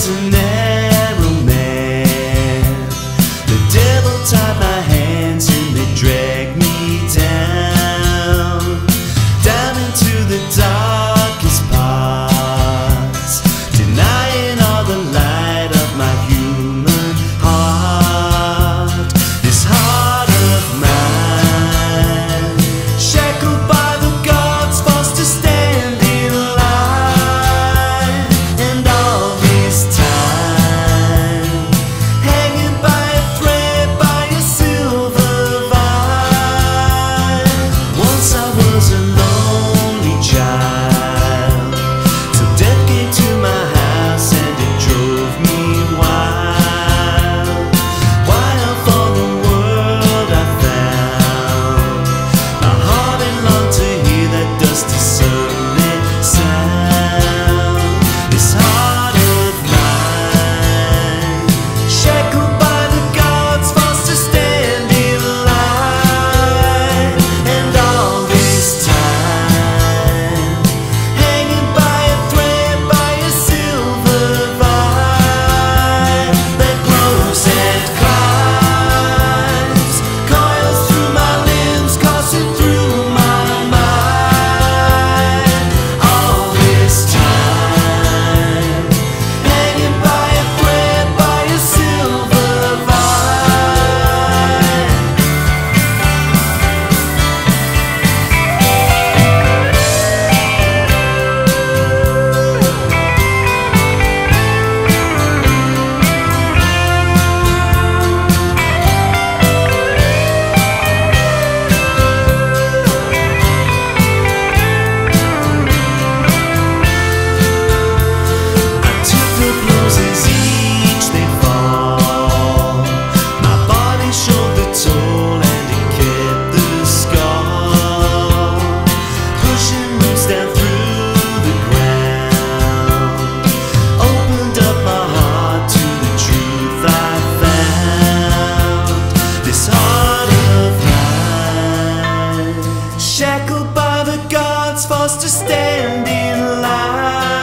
isn't Supposed to stand in line.